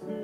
through.